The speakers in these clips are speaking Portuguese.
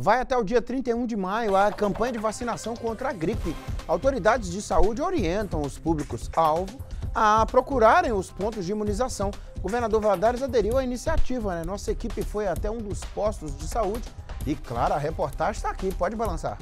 Vai até o dia 31 de maio a campanha de vacinação contra a gripe. Autoridades de saúde orientam os públicos-alvo a procurarem os pontos de imunização. O governador Valadares aderiu à iniciativa, né? Nossa equipe foi até um dos postos de saúde e, claro, a reportagem está aqui, pode balançar.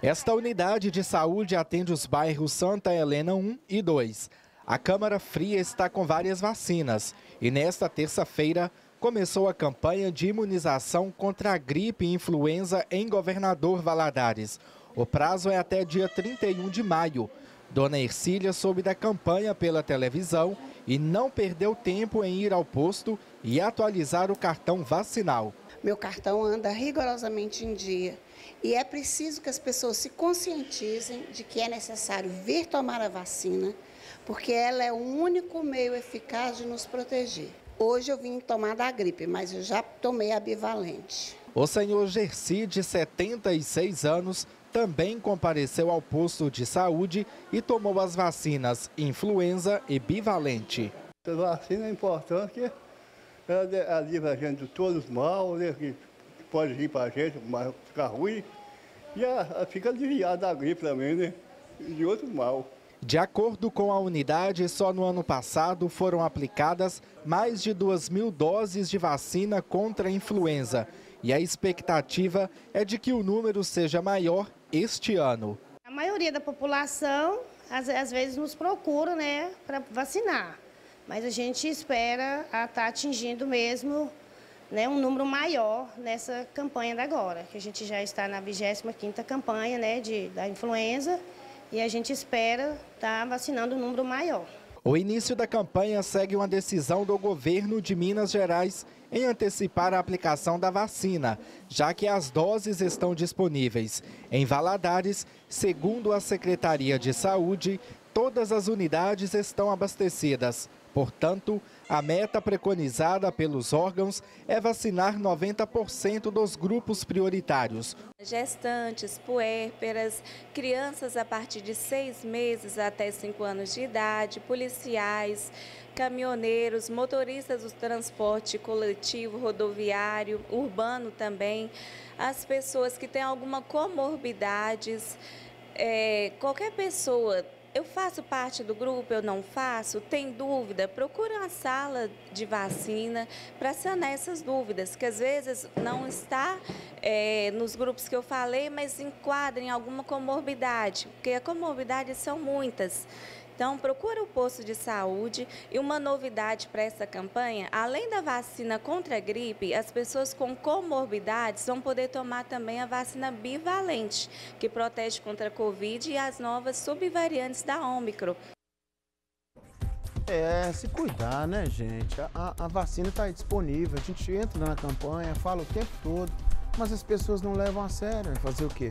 Esta unidade de saúde atende os bairros Santa Helena 1 e 2. A Câmara Fria está com várias vacinas e nesta terça-feira começou a campanha de imunização contra a gripe e influenza em Governador Valadares. O prazo é até dia 31 de maio. Dona Ercília soube da campanha pela televisão e não perdeu tempo em ir ao posto e atualizar o cartão vacinal. Meu cartão anda rigorosamente em dia e é preciso que as pessoas se conscientizem de que é necessário vir tomar a vacina, porque ela é o único meio eficaz de nos proteger. Hoje eu vim tomar da gripe, mas eu já tomei a bivalente. O senhor Gersi, de 76 anos, também compareceu ao posto de saúde e tomou as vacinas influenza e bivalente. A vacina é importante, ela livra a gente de todos os mal, né, que pode vir para a gente, mas ficar ruim, e ela fica aliviada da gripe também, né, e de outros mal. De acordo com a unidade, só no ano passado foram aplicadas mais de 2 mil doses de vacina contra a influenza. E a expectativa é de que o número seja maior este ano. A maioria da população, às, às vezes, nos procura né, para vacinar. Mas a gente espera estar tá atingindo mesmo né, um número maior nessa campanha da agora, que a gente já está na 25ª campanha né, de, da influenza e a gente espera estar tá vacinando um número maior. O início da campanha segue uma decisão do governo de Minas Gerais em antecipar a aplicação da vacina, já que as doses estão disponíveis. Em Valadares, segundo a Secretaria de Saúde, todas as unidades estão abastecidas. Portanto, a meta preconizada pelos órgãos é vacinar 90% dos grupos prioritários. Gestantes, puérperas, crianças a partir de seis meses até cinco anos de idade, policiais, caminhoneiros, motoristas do transporte coletivo, rodoviário, urbano também, as pessoas que têm alguma comorbidades, é, qualquer pessoa eu faço parte do grupo, eu não faço? Tem dúvida? Procura uma sala de vacina para sanar essas dúvidas, que às vezes não está é, nos grupos que eu falei, mas enquadra em alguma comorbidade, porque a comorbidade são muitas. Então, procura o posto de saúde e uma novidade para essa campanha, além da vacina contra a gripe, as pessoas com comorbidades vão poder tomar também a vacina bivalente, que protege contra a Covid e as novas subvariantes da Ômicron. É, se cuidar, né, gente? A, a vacina está disponível, a gente entra na campanha, fala o tempo todo, mas as pessoas não levam a sério. Fazer o quê?